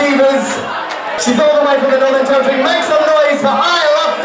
Divas. She's all the way from the Northern Territory. Make some noise for Isla